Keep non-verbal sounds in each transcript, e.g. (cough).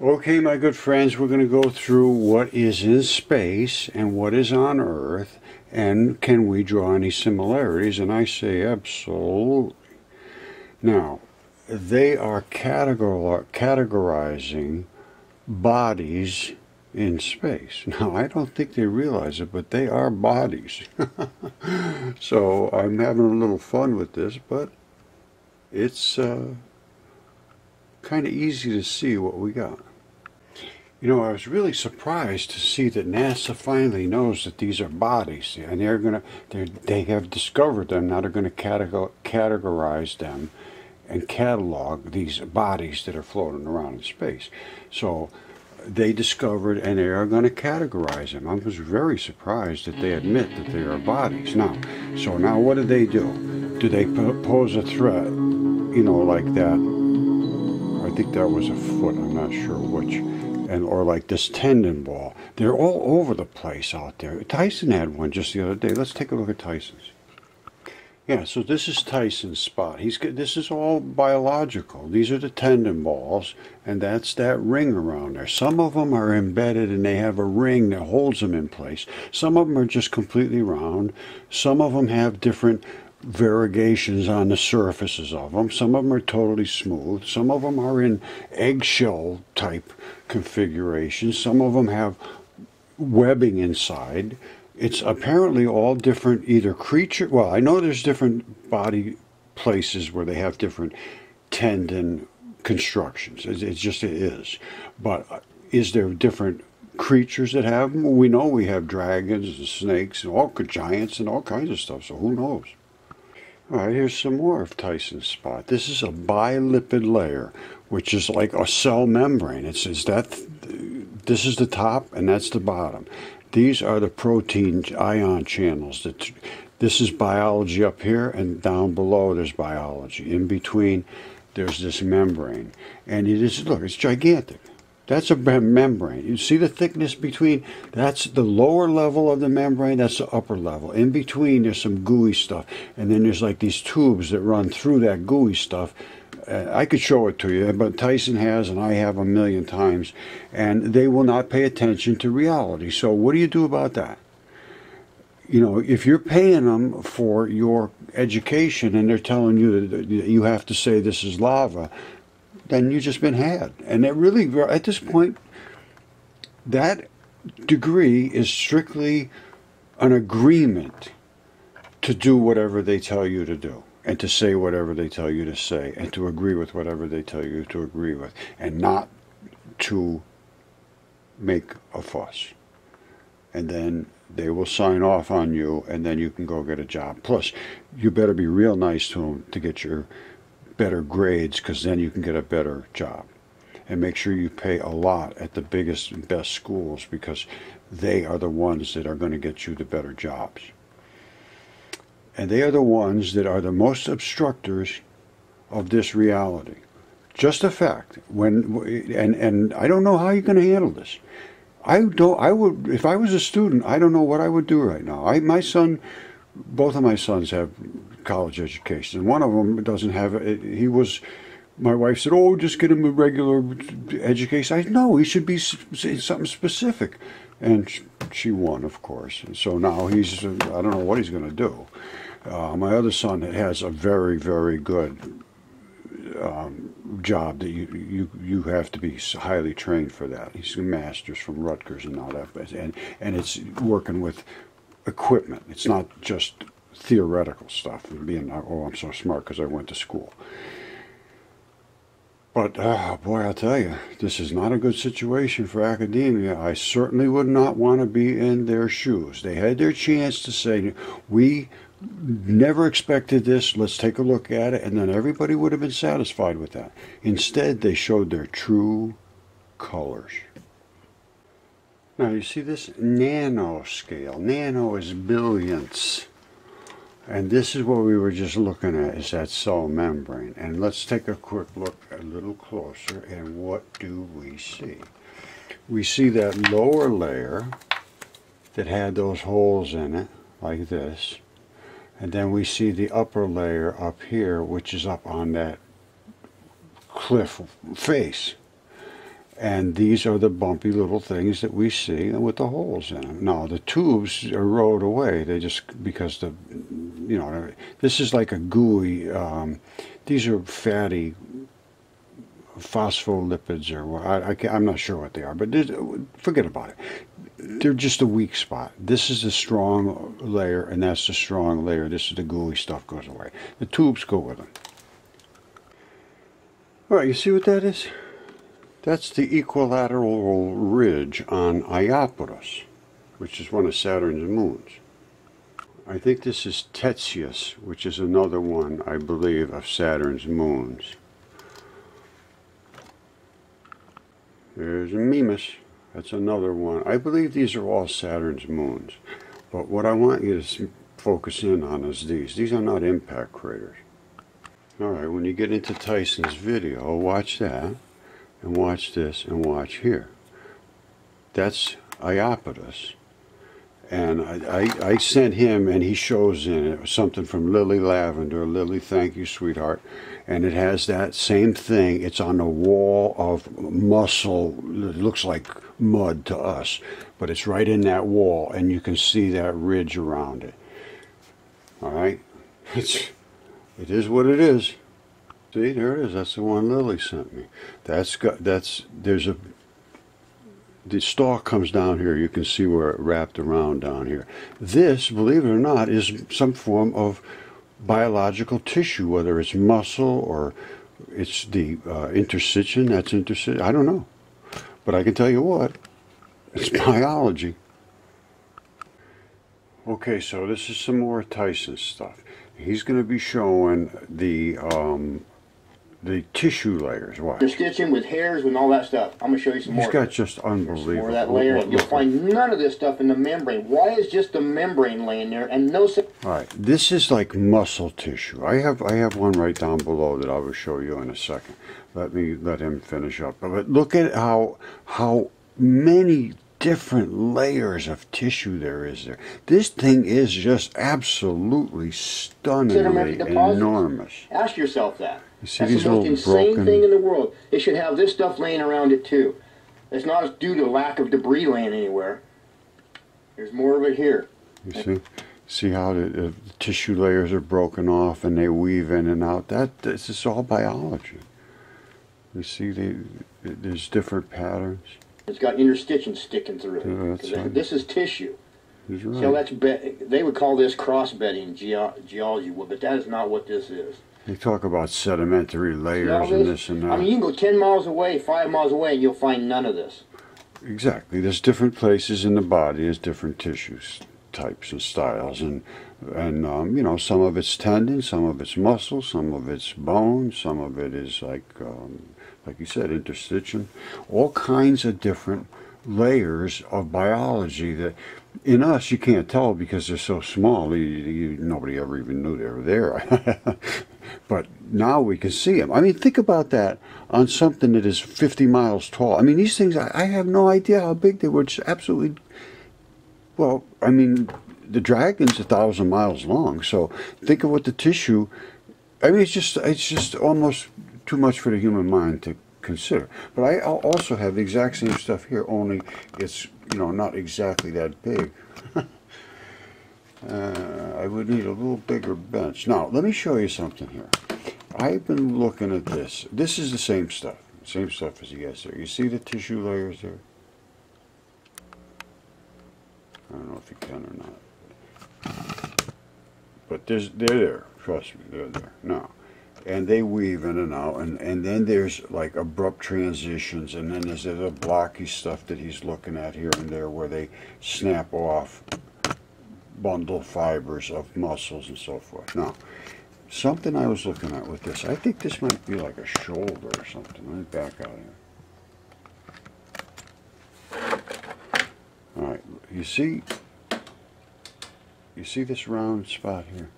Okay, my good friends, we're going to go through what is in space and what is on Earth, and can we draw any similarities? And I say absolutely. Now, they are categorizing bodies in space. (laughs) Now, I don't think they realize it, but they are bodies. (laughs) so I'm having a little fun with this, but it's uh, kind of easy to see what we got. You know, I was really surprised to see that NASA finally knows that these are bodies, and they're gonna they they have discovered them. Now they're going to categorize them and catalog these bodies that are floating around in space. So they discovered, and they are going to categorize them. I was very surprised that they admit that they are bodies. Now, so now what do they do? Do they pose a threat? You know, like that. I think that was a foot. I'm not sure which and or like this tendon ball. They're all over the place out there. Tyson had one just the other day. Let's take a look at Tyson's. Yeah, so this is Tyson's spot. He's this is all biological. These are the tendon balls, and that's that ring around there. Some of them are embedded, and they have a ring that holds them in place. Some of them are just completely round. Some of them have different variegations on the surfaces of them. Some of them are totally smooth. Some of them are in eggshell type configuration. Some of them have webbing inside. It's apparently all different, either creature. Well, I know there's different body places where they have different tendon constructions. It's just it is. But uh, is there different creatures that have them? We know we have dragons and snakes and all giants and all kinds of stuff. So who knows? All right, here's some more of Tyson's spot. This is a bilipid layer, which is like a cell membrane. It says that this is the top and that's the bottom. These are the protein ion channels. That this is biology up here, and down below there's biology. In between, there's this membrane, and it is look, it's gigantic. That's a membrane. You see the thickness between? That's the lower level of the membrane, that's the upper level. In between, there's some gooey stuff. And then there's like these tubes that run through that gooey stuff. Uh, I could show it to you, but Tyson has, and I have a million times. And they will not pay attention to reality. So, what do you do about that? You know, if you're paying them for your education and they're telling you that you have to say this is lava, then you've just been had. And it really, at this point, that degree is strictly an agreement to do whatever they tell you to do and to say whatever they tell you to say and to agree with whatever they tell you to agree with and not to make a fuss. And then they will sign off on you and then you can go get a job. Plus, you better be real nice to them to get your better grades because then you can get a better job. And make sure you pay a lot at the biggest and best schools because they are the ones that are going to get you the better jobs. And they are the ones that are the most obstructors of this reality. Just a fact. When and and I don't know how you're going to handle this. I don't. I would if I was a student. I don't know what I would do right now. I my son, both of my sons have college education. One of them doesn't have it. He was, my wife said, oh, just get him a regular education. I said, no, he should be something specific. And she won, of course. And so now he's, I don't know what he's going to do. Uh, my other son has a very, very good um, job that you, you you have to be highly trained for that. He's a master's from Rutgers and all that, and and it's working with equipment. It's not just theoretical stuff and being, oh, I'm so smart because I went to school. But oh, boy, I'll tell you, this is not a good situation for academia. I certainly would not want to be in their shoes. They had their chance to say, we never expected this, let's take a look at it, and then everybody would have been satisfied with that. Instead, they showed their true colors. Now, you see this nanoscale. Nano is billionths. And this is what we were just looking at, is that cell membrane. And let's take a quick look a little closer, and what do we see? We see that lower layer that had those holes in it, like this. And then we see the upper layer up here, which is up on that cliff face. And these are the bumpy little things that we see with the holes in them. Now the tubes erode away. They just because the you know this is like a gooey. Um, these are fatty phospholipids or I, I am not sure what they are, but forget about it. They're just a weak spot. This is the strong layer, and that's the strong layer. This is the gooey stuff goes away. The tubes go with them. All right, you see what that is? That's the equilateral ridge on Iapetus, which is one of Saturn's moons. I think this is Tethys, which is another one, I believe, of Saturn's moons. There's Mimas. That's another one. I believe these are all Saturn's moons. But what I want you to focus in on is these. These are not impact craters. Alright, when you get into Tyson's video, watch that, and watch this, and watch here. That's Iapetus. And I, I, I, sent him, and he shows in it something from Lily Lavender. Lily, thank you, sweetheart. And it has that same thing. It's on a wall of muscle. It looks like mud to us, but it's right in that wall, and you can see that ridge around it. All right? It's, it is what it is. See, there it is. That's the one Lily sent me. That's got, that's, there's a the stalk comes down here. You can see where it wrapped around down here. This, believe it or not, is some form of biological tissue, whether it's muscle or it's the uh, interstitium. That's interstitium. I don't know. But I can tell you what, it's (laughs) biology. Okay, so this is some more Tyson stuff. He's going to be showing the um, the tissue layers. Watch. The stitching with hairs and all that stuff. I'm gonna show you some He's more. He's got just unbelievable. More that layer. Look, You'll find none of this stuff in the membrane. Why is just the membrane laying there and no? All right, this is like muscle tissue. I have I have one right down below that I will show you in a second. Let me let him finish up. But look at how how many different layers of tissue there is there. This thing is just absolutely stunningly enormous. Ask yourself that. You see That's the most insane broken... thing in the world. It should have this stuff laying around it too. It's not due to lack of debris laying anywhere. There's more of it here. You see? See how the, the, tissue layers are broken off and they weave in and out. That this is all biology. You see, they, there's different patterns. It's got interstitium sticking through it. Yeah, right. This is tissue. Right. So that's they would call this cross bedding ge geology, but that is not what this is. They talk about sedimentary layers and this and that. I mean, you can go 10 miles away, 5 miles away, and you'll find none of this. Exactly. There's different places in the body, there's different tissues, types and styles, and and um, you know some of it's tendon, some of it's muscle, some of it's bone, some of it is like um, like you said, interstitium, all kinds of different layers of biology that in us you can't tell because they're so small. You, you, nobody ever even knew they were there. (laughs) but now we can see them. I mean, think about that on something that is 50 miles tall. I mean, these things, I, I have no idea how big they were. It's absolutely, well, I mean, the dragon's a thousand miles long. So think of what the tissue, I mean, it's just, it's just almost too much for the human mind to consider. But I also have the exact same stuff here, only it's, you know, not exactly that big. (laughs) uh, I would need a little bigger bench. Now, let me show you something here. I've been looking at this. This is the same stuff. Same stuff as you guys there. You see the tissue layers there? I don't know if you can or not. But there's, they're there. Trust me, they're there. Now, and they weave in and out and and then there's like abrupt transitions and then there's the blocky stuff that he's looking at here and there where they snap off bundle fibers of muscles and so forth. Now something I was looking at with this I think this might be like a shoulder or something. Let me back out here. Alright you see you see this round spot here?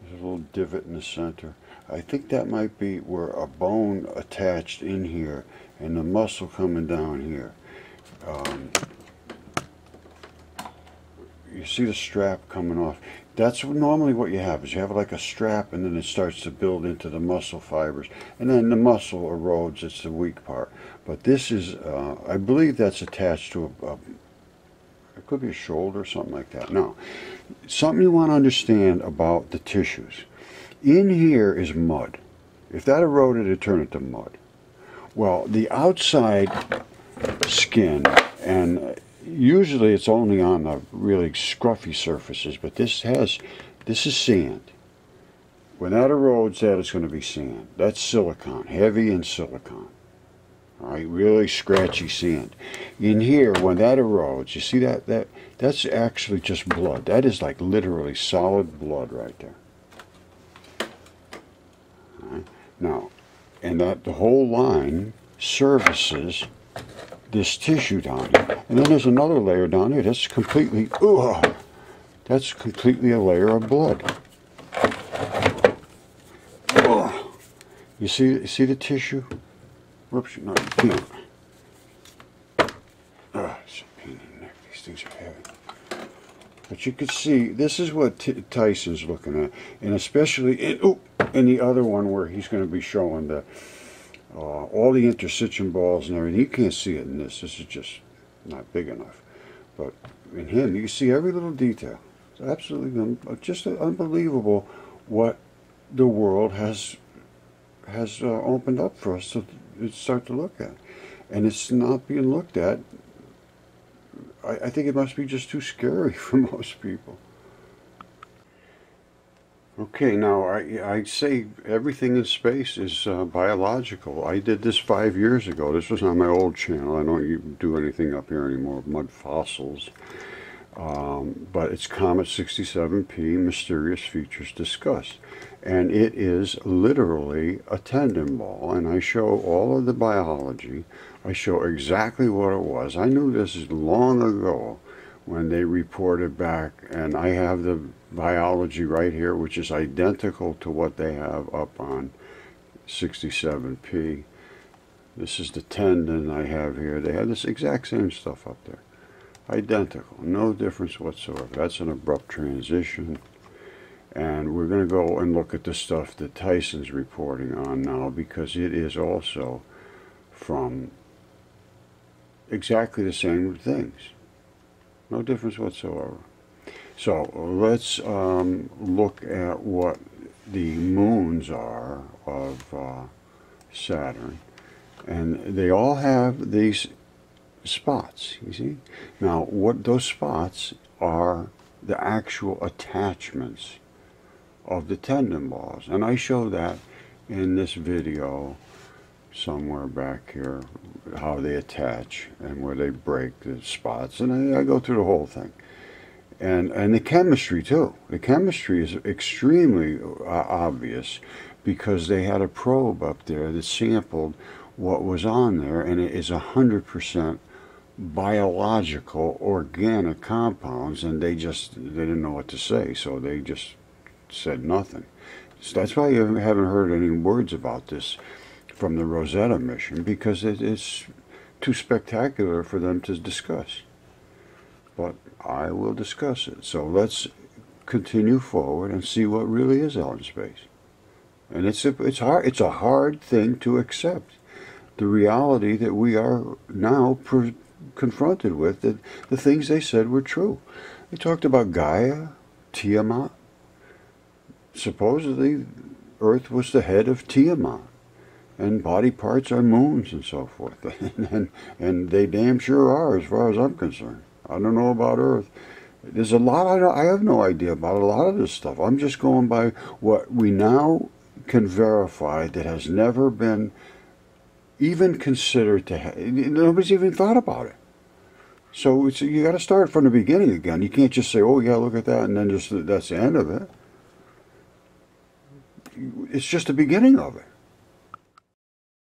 There's a little divot in the center I think that might be where a bone attached in here and the muscle coming down here. Um, you see the strap coming off. That's normally what you have is you have like a strap and then it starts to build into the muscle fibers and then the muscle erodes, it's the weak part. But this is, uh, I believe that's attached to a, a, it could be a shoulder or something like that. Now, something you want to understand about the tissues. In here is mud. If that eroded, it turned into mud. Well, the outside skin, and usually it's only on the really scruffy surfaces, but this has, this is sand. When that erodes, that is going to be sand. That's silicon, heavy in silicon. All right, really scratchy sand. In here, when that erodes, you see that that that's actually just blood. That is like literally solid blood right there. All right. Now, and that the whole line services this tissue down here. And then there's another layer down here that's completely, ugh, that's completely a layer of blood. Ugh. You see, you see the tissue? Whoops, no, you can't. Ugh, it's a pain in the neck. These things are heavy. But you can see, this is what T Tyson's looking at. And especially ooh, in the other one where he's going to be showing the uh, all the interstitium balls and everything. You can't see it in this. This is just not big enough. But in him, you see every little detail. It's absolutely just unbelievable what the world has has uh, opened up for us to start to look at. And it's not being looked at. I, I think it must be just too scary (laughs) for most people. Okay, now I, I say everything in space is uh, biological. I did this five years ago. This was on my old channel. I don't do anything up here anymore, mud fossils. Um, but it's Comet 67P, Mysterious Features Discussed. And it is literally a tendon ball, and I show all of the biology. I show exactly what it was. I knew this long ago when they reported back, and I have the biology right here, which is identical to what they have up on 67P. This is the tendon I have here. They have this exact same stuff up there. Identical, no difference whatsoever. That's an abrupt transition. And we're going to go and look at the stuff that Tyson's reporting on now because it is also from exactly the same things. No difference whatsoever. So let's um, look at what the moons are of uh, Saturn. And they all have these spots, you see? Now, what those spots are the actual attachments of the tendon balls. And I show that in this video somewhere back here, how they attach and where they break the spots. And I, I go through the whole thing and and the chemistry too. The chemistry is extremely uh, obvious because they had a probe up there that sampled what was on there, and it is a hundred percent biological organic compounds, and they just they didn't know what to say, so they just said nothing. So that's why you haven't heard any words about this from the Rosetta mission because it is too spectacular for them to discuss. But I will discuss it. So let's continue forward and see what really is out in space. And it's a, it's hard it's a hard thing to accept the reality that we are now confronted with that the things they said were true. They talked about Gaia, Tiamat. Supposedly, Earth was the head of Tiamat, and body parts are moons and so forth, (laughs) and, and, and they damn sure are, as far as I'm concerned. I don't know about Earth. There's a lot I, I have no idea about a lot of this stuff. I'm just going by what we now can verify that has never been even considered to have. Nobody's even thought about it. So you got to start from the beginning again. You can't just say, "Oh yeah, look at that," and then just that's the end of it. It's just the beginning of it.